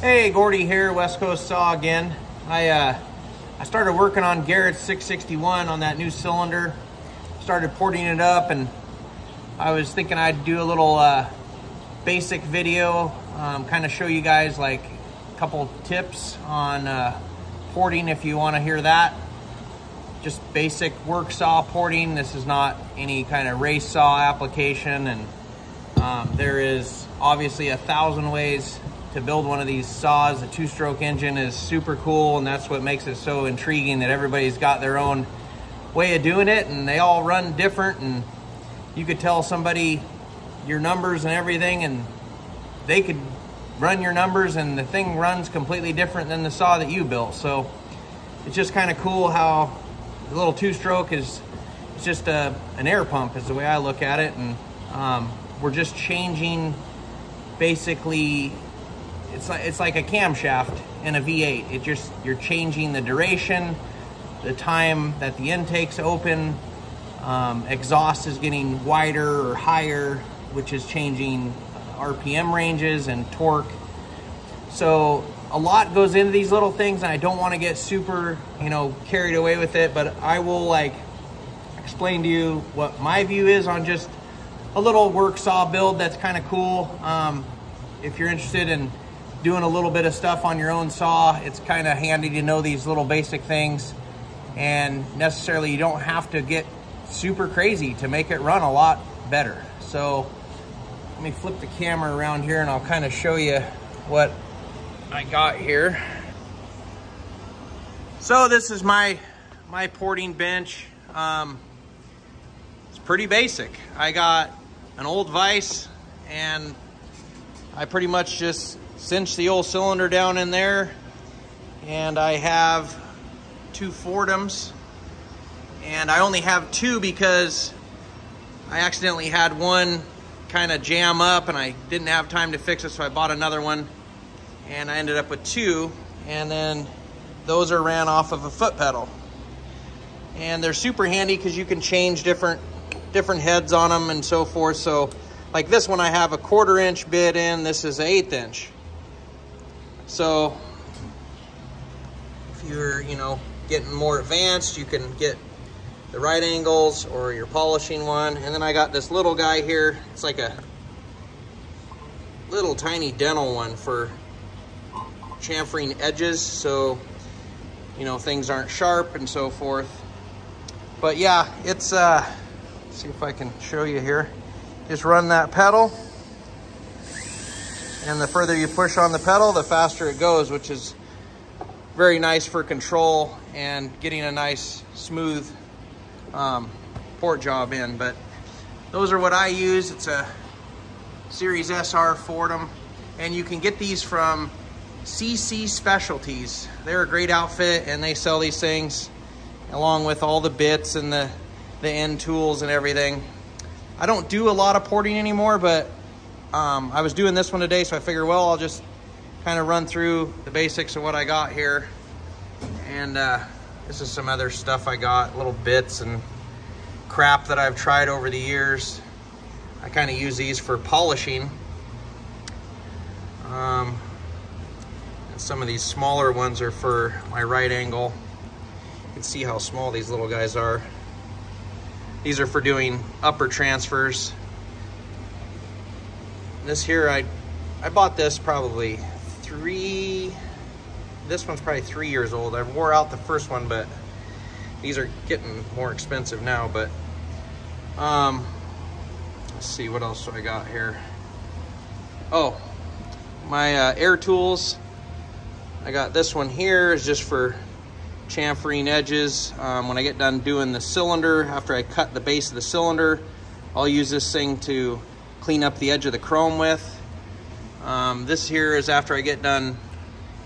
Hey, Gordy here, West Coast Saw again. I uh, I started working on Garrett's 661 on that new cylinder. Started porting it up and I was thinking I'd do a little uh, basic video, um, kind of show you guys like a couple tips on uh, porting if you want to hear that. Just basic work saw porting. This is not any kind of race saw application and um, there is obviously a thousand ways to build one of these saws. The two-stroke engine is super cool and that's what makes it so intriguing that everybody's got their own way of doing it and they all run different and you could tell somebody your numbers and everything and they could run your numbers and the thing runs completely different than the saw that you built. So it's just kind of cool how the little two-stroke is it's just a, an air pump is the way I look at it and um, we're just changing basically it's like it's like a camshaft in a V8. It just you're changing the duration, the time that the intake's open. Um, exhaust is getting wider or higher, which is changing RPM ranges and torque. So a lot goes into these little things, and I don't want to get super, you know, carried away with it. But I will like explain to you what my view is on just a little work saw build that's kind of cool. Um, if you're interested in doing a little bit of stuff on your own saw, it's kind of handy to know these little basic things. And necessarily you don't have to get super crazy to make it run a lot better. So let me flip the camera around here and I'll kind of show you what I got here. So this is my my porting bench. Um, it's pretty basic. I got an old vise and I pretty much just cinch the old cylinder down in there and I have two Foredoms and I only have two because I accidentally had one kind of jam up and I didn't have time to fix it so I bought another one. And I ended up with two and then those are ran off of a foot pedal. And they're super handy because you can change different different heads on them and so forth. So like this one I have a quarter inch bit in. This is an eighth inch so if you're, you know, getting more advanced, you can get the right angles or your polishing one. And then I got this little guy here. It's like a little tiny dental one for chamfering edges. So, you know, things aren't sharp and so forth. But yeah, it's, uh, see if I can show you here. Just run that pedal. And the further you push on the pedal, the faster it goes, which is very nice for control and getting a nice smooth um, port job in. But those are what I use. It's a Series SR Foredom. And you can get these from CC Specialties. They're a great outfit and they sell these things along with all the bits and the, the end tools and everything. I don't do a lot of porting anymore, but um, I was doing this one today, so I figured, well, I'll just kind of run through the basics of what I got here. And uh, this is some other stuff I got, little bits and crap that I've tried over the years. I kind of use these for polishing. Um, and some of these smaller ones are for my right angle. You can see how small these little guys are. These are for doing upper transfers this here, I, I bought this probably three, this one's probably three years old. I wore out the first one, but these are getting more expensive now, but um, let's see, what else do I got here? Oh, my uh, air tools. I got this one here is just for chamfering edges. Um, when I get done doing the cylinder, after I cut the base of the cylinder, I'll use this thing to clean up the edge of the chrome with. Um, this here is after I get done,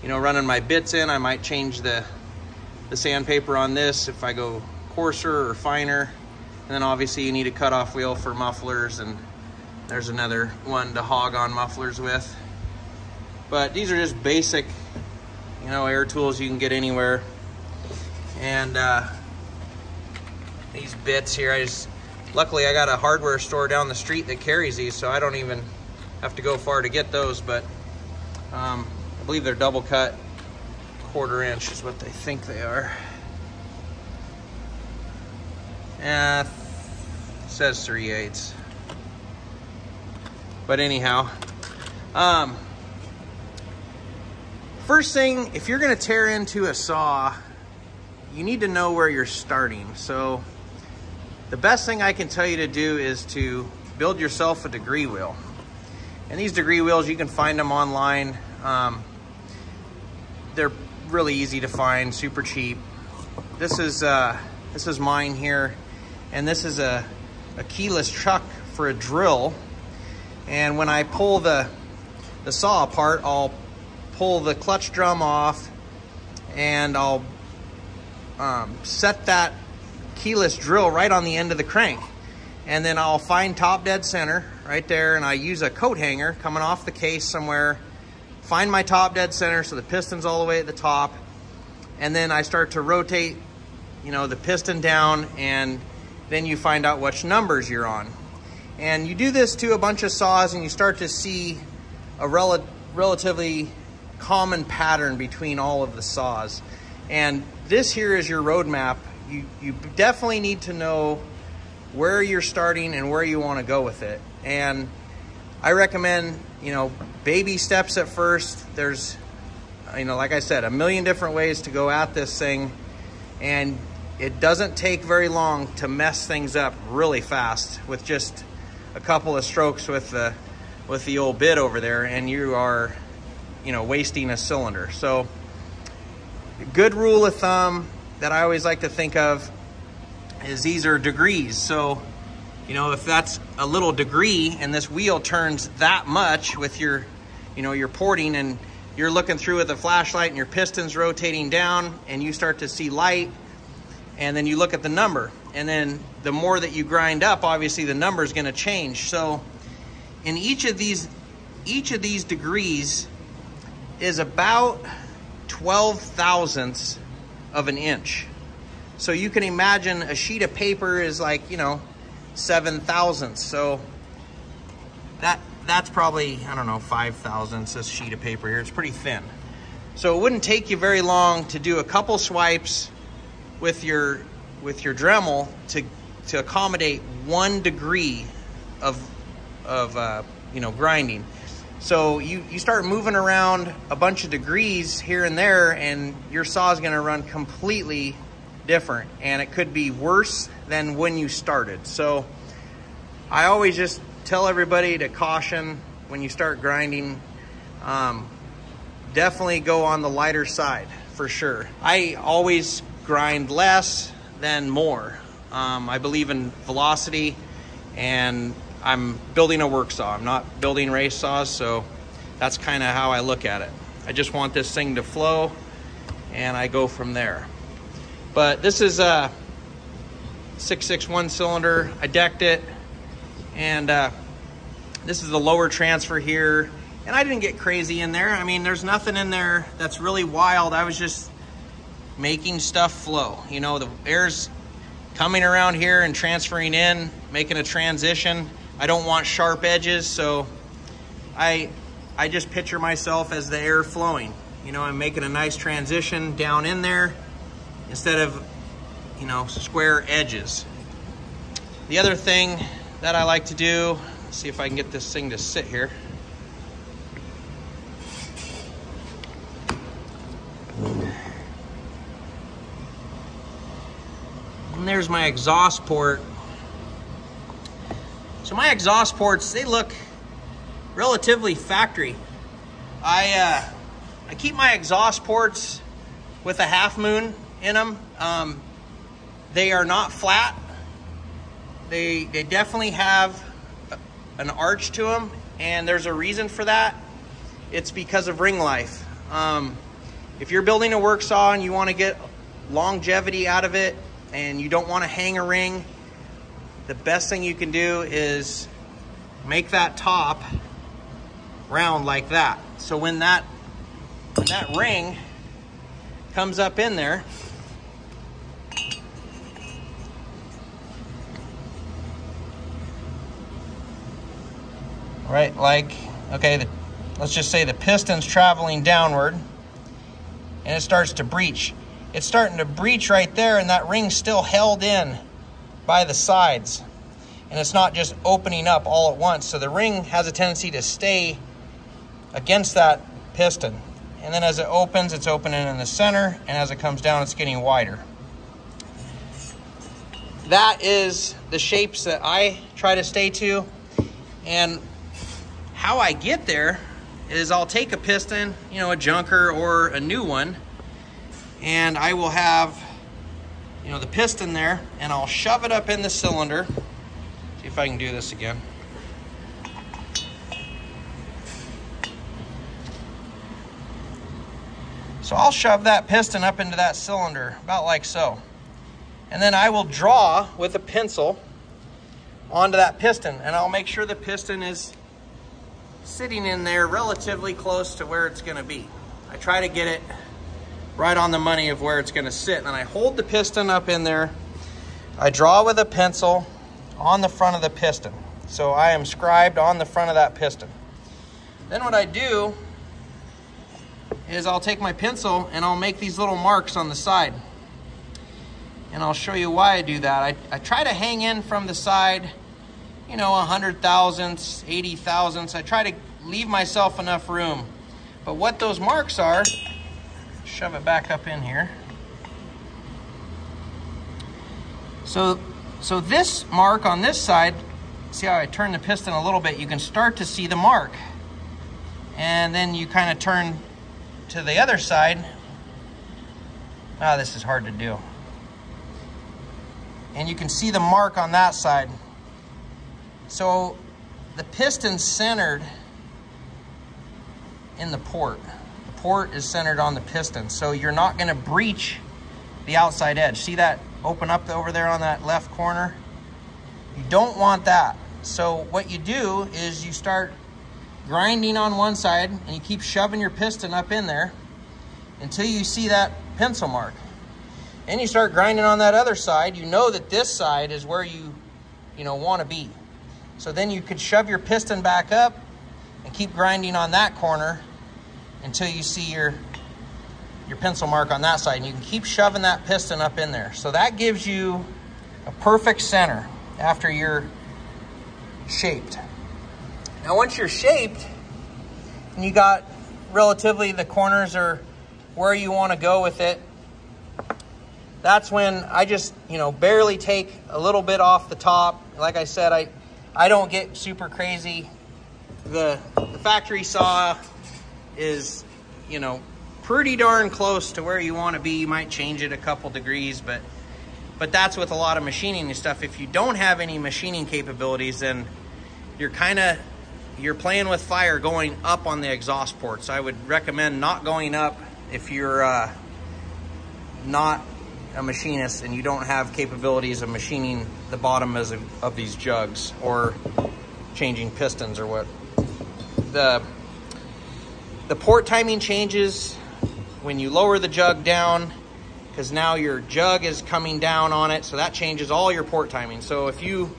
you know, running my bits in, I might change the, the sandpaper on this if I go coarser or finer. And then obviously you need a cutoff wheel for mufflers and there's another one to hog on mufflers with. But these are just basic, you know, air tools you can get anywhere. And uh, these bits here, I just Luckily, I got a hardware store down the street that carries these, so I don't even have to go far to get those, but um, I believe they're double cut. Quarter inch is what they think they are. Yeah, says 3 eighths. But anyhow, um, first thing, if you're gonna tear into a saw, you need to know where you're starting. So the best thing I can tell you to do is to build yourself a degree wheel. And these degree wheels, you can find them online. Um, they're really easy to find, super cheap. This is uh, this is mine here, and this is a, a keyless chuck for a drill. And when I pull the the saw apart, I'll pull the clutch drum off, and I'll um, set that keyless drill right on the end of the crank. And then I'll find top dead center right there, and I use a coat hanger coming off the case somewhere, find my top dead center so the piston's all the way at the top, and then I start to rotate, you know, the piston down, and then you find out which numbers you're on. And you do this to a bunch of saws, and you start to see a rel relatively common pattern between all of the saws. And this here is your roadmap. You, you definitely need to know where you're starting and where you want to go with it. And I recommend, you know, baby steps at first. There's, you know, like I said, a million different ways to go at this thing. And it doesn't take very long to mess things up really fast with just a couple of strokes with the, with the old bit over there and you are, you know, wasting a cylinder. So good rule of thumb that I always like to think of is these are degrees. So, you know, if that's a little degree and this wheel turns that much with your, you know, your porting and you're looking through with a flashlight and your piston's rotating down and you start to see light and then you look at the number and then the more that you grind up, obviously the number is going to change. So in each of these, each of these degrees is about 12 thousandths of an inch. So you can imagine a sheet of paper is like, you know, seven thousandths. So that that's probably, I don't know, five thousandths, this sheet of paper here. It's pretty thin. So it wouldn't take you very long to do a couple swipes with your with your Dremel to to accommodate one degree of of uh, you know grinding. So you, you start moving around a bunch of degrees here and there and your saw is going to run completely different and it could be worse than when you started. So I always just tell everybody to caution when you start grinding. Um, definitely go on the lighter side for sure. I always grind less than more. Um, I believe in velocity and I'm building a work saw. I'm not building race saws, so that's kind of how I look at it. I just want this thing to flow, and I go from there. But this is a 661 cylinder. I decked it, and uh, this is the lower transfer here. And I didn't get crazy in there. I mean, there's nothing in there that's really wild. I was just making stuff flow. You know, the air's coming around here and transferring in, making a transition. I don't want sharp edges, so I, I just picture myself as the air flowing. You know, I'm making a nice transition down in there instead of, you know, square edges. The other thing that I like to do, see if I can get this thing to sit here. And there's my exhaust port so my exhaust ports, they look relatively factory. I, uh, I keep my exhaust ports with a half moon in them. Um, they are not flat. They, they definitely have an arch to them, and there's a reason for that. It's because of ring life. Um, if you're building a work saw and you want to get longevity out of it, and you don't want to hang a ring, the best thing you can do is make that top round like that. So when that, when that ring comes up in there, right, like, okay, the let's just say the piston's traveling downward and it starts to breach. It's starting to breach right there and that ring's still held in by the sides. And it's not just opening up all at once. So the ring has a tendency to stay against that piston. And then as it opens, it's opening in the center. And as it comes down, it's getting wider. That is the shapes that I try to stay to. And how I get there is I'll take a piston, you know, a junker or a new one, and I will have, you know, the piston there, and I'll shove it up in the cylinder. See if I can do this again. So I'll shove that piston up into that cylinder, about like so. And then I will draw with a pencil onto that piston, and I'll make sure the piston is sitting in there relatively close to where it's gonna be. I try to get it right on the money of where it's gonna sit. And I hold the piston up in there. I draw with a pencil on the front of the piston. So I am scribed on the front of that piston. Then what I do is I'll take my pencil and I'll make these little marks on the side. And I'll show you why I do that. I, I try to hang in from the side you know, a hundred thousandths, eighty thousandths. I try to leave myself enough room. But what those marks are, shove it back up in here. So, so this mark on this side, see how I turn the piston a little bit, you can start to see the mark. And then you kind of turn to the other side. Ah, this is hard to do. And you can see the mark on that side. So the piston's centered in the port. The port is centered on the piston. So you're not gonna breach the outside edge. See that open up over there on that left corner? You don't want that. So what you do is you start grinding on one side and you keep shoving your piston up in there until you see that pencil mark. And you start grinding on that other side. You know that this side is where you, you know, want to be. So then you could shove your piston back up and keep grinding on that corner until you see your, your pencil mark on that side. And you can keep shoving that piston up in there. So that gives you a perfect center after you're shaped. Now once you're shaped and you got relatively the corners are where you want to go with it, that's when I just, you know, barely take a little bit off the top. Like I said, I I don't get super crazy. The, the factory saw is, you know, pretty darn close to where you want to be. You might change it a couple degrees, but but that's with a lot of machining and stuff. If you don't have any machining capabilities, then you're kind of you're playing with fire going up on the exhaust ports. I would recommend not going up if you're uh, not a machinist and you don't have capabilities of machining the bottom of, of these jugs or changing pistons or what. The, the port timing changes when you lower the jug down because now your jug is coming down on it. So that changes all your port timing. So if you,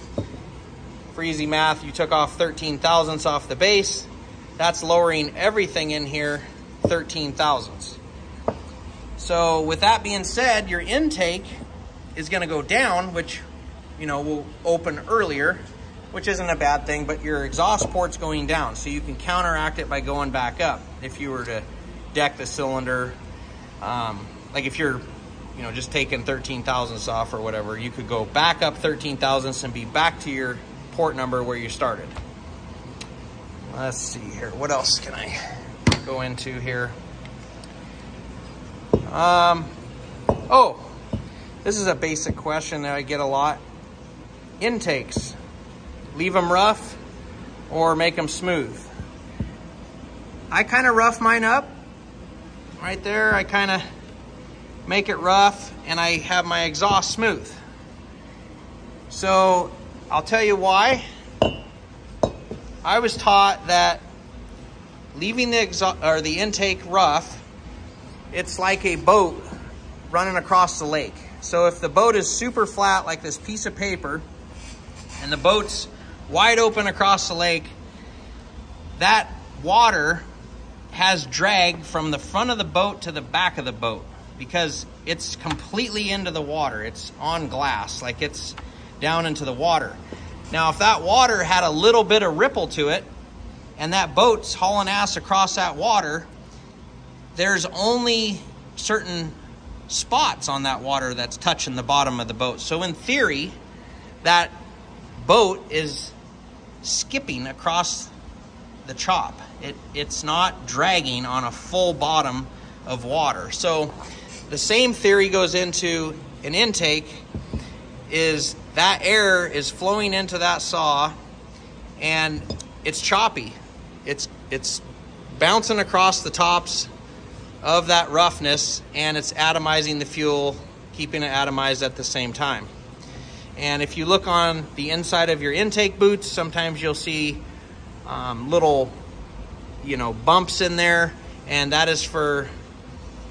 for easy math, you took off 13 thousandths off the base, that's lowering everything in here 13 thousandths. So with that being said, your intake is gonna go down, which you know will open earlier, which isn't a bad thing, but your exhaust port's going down. So you can counteract it by going back up. If you were to deck the cylinder, um, like if you're you know, just taking 13 thousandths off or whatever, you could go back up 13 thousandths and be back to your port number where you started. Let's see here. What else can I go into here? Um, oh, this is a basic question that I get a lot. Intakes, leave them rough or make them smooth. I kind of rough mine up right there. I kind of make it rough and I have my exhaust smooth. So I'll tell you why. I was taught that leaving the exhaust or the intake rough it's like a boat running across the lake. So if the boat is super flat like this piece of paper and the boat's wide open across the lake, that water has drag from the front of the boat to the back of the boat because it's completely into the water. It's on glass, like it's down into the water. Now, if that water had a little bit of ripple to it, and that boat's hauling ass across that water, there's only certain spots on that water that's touching the bottom of the boat. So in theory, that boat is skipping across the chop. It, it's not dragging on a full bottom of water. So the same theory goes into an intake is that air is flowing into that saw and it's choppy. It's it's bouncing across the tops of that roughness and it's atomizing the fuel, keeping it atomized at the same time. And if you look on the inside of your intake boots, sometimes you'll see um, little, you know, bumps in there, and that is for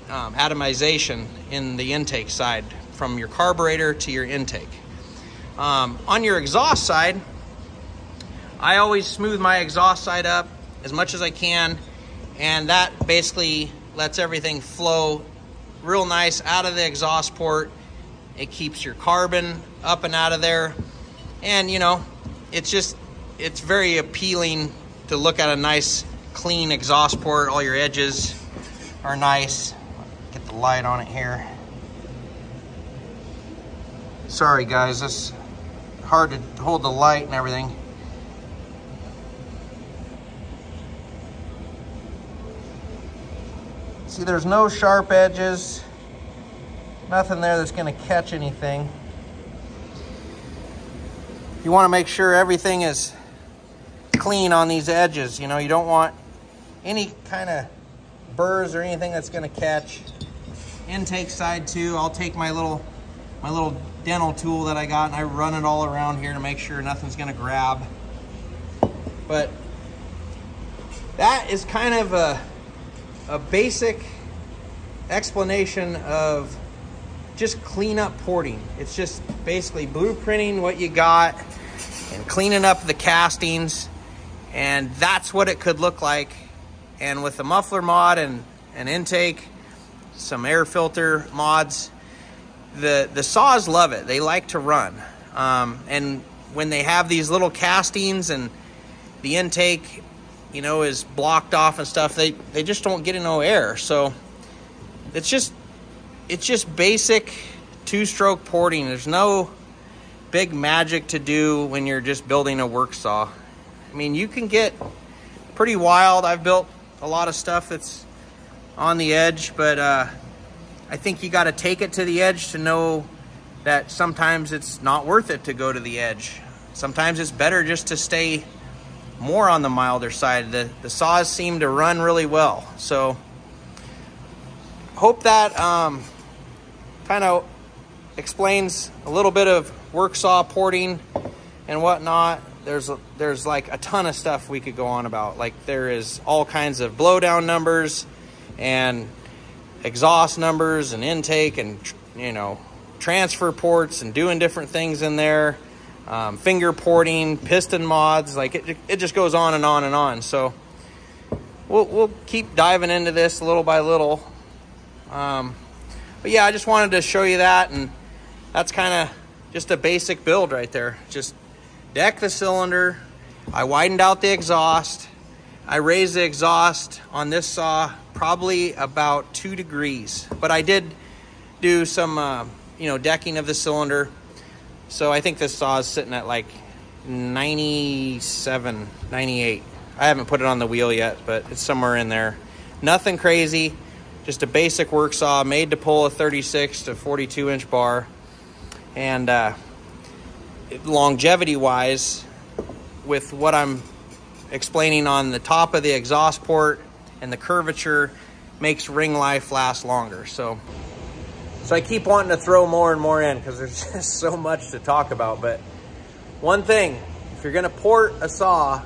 um, atomization in the intake side from your carburetor to your intake. Um, on your exhaust side, I always smooth my exhaust side up as much as I can, and that basically lets everything flow real nice out of the exhaust port. It keeps your carbon up and out of there. And you know, it's just, it's very appealing to look at a nice clean exhaust port. All your edges are nice. Get the light on it here. Sorry guys, it's hard to hold the light and everything. See, there's no sharp edges. Nothing there that's gonna catch anything. You wanna make sure everything is clean on these edges. You know, you don't want any kind of burrs or anything that's gonna catch. Intake side too, I'll take my little my little dental tool that I got and I run it all around here to make sure nothing's gonna grab. But that is kind of a, a basic explanation of just clean up porting. It's just basically blueprinting what you got and cleaning up the castings. And that's what it could look like. And with the muffler mod and an intake, some air filter mods, the, the saws love it. They like to run. Um, and when they have these little castings and the intake, you know, is blocked off and stuff, they, they just don't get no air. So it's just it's just basic two-stroke porting. There's no big magic to do when you're just building a work saw. I mean, you can get pretty wild. I've built a lot of stuff that's on the edge, but uh, I think you got to take it to the edge to know that sometimes it's not worth it to go to the edge. Sometimes it's better just to stay more on the milder side. The, the saws seem to run really well. So hope that um, kind of explains a little bit of work saw porting and whatnot. There's there's like a ton of stuff we could go on about. Like there is all kinds of blowdown numbers and exhaust numbers and intake and you know transfer ports and doing different things in there. Um, finger porting, piston mods, like it, it just goes on and on and on. So we'll, we'll keep diving into this little by little. Um, but yeah, I just wanted to show you that, and that's kind of just a basic build right there. Just deck the cylinder. I widened out the exhaust. I raised the exhaust on this saw probably about two degrees, but I did do some, uh, you know, decking of the cylinder. So I think this saw is sitting at like 97, 98. I haven't put it on the wheel yet, but it's somewhere in there. Nothing crazy. Just a basic work saw made to pull a 36 to 42 inch bar. And uh, longevity wise, with what I'm explaining on the top of the exhaust port and the curvature, makes ring life last longer. So, so I keep wanting to throw more and more in because there's just so much to talk about. But one thing, if you're gonna port a saw,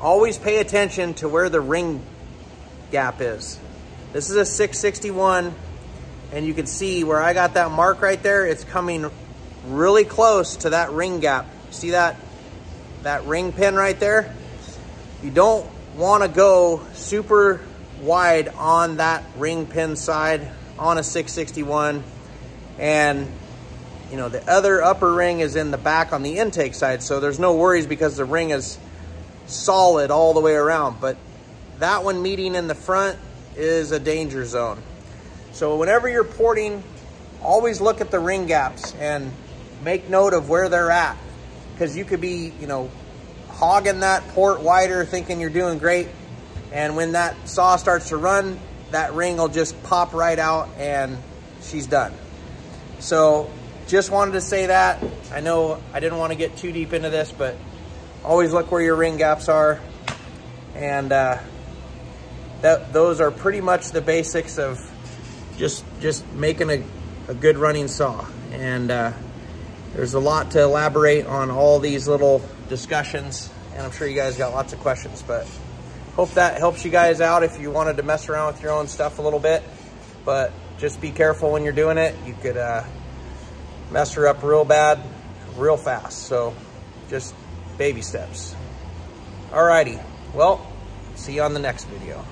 always pay attention to where the ring gap is. This is a 661 and you can see where I got that mark right there, it's coming really close to that ring gap. See that, that ring pin right there? You don't want to go super wide on that ring pin side on a 661 and you know the other upper ring is in the back on the intake side so there's no worries because the ring is solid all the way around but that one meeting in the front is a danger zone so whenever you're porting always look at the ring gaps and make note of where they're at because you could be you know hogging that port wider thinking you're doing great and when that saw starts to run that ring will just pop right out and she's done. So just wanted to say that. I know I didn't want to get too deep into this, but always look where your ring gaps are. And uh, that those are pretty much the basics of just just making a, a good running saw. And uh, there's a lot to elaborate on all these little discussions. And I'm sure you guys got lots of questions, but hope that helps you guys out if you wanted to mess around with your own stuff a little bit. But just be careful when you're doing it. You could uh, mess her up real bad, real fast. So just baby steps. Alrighty, well, see you on the next video.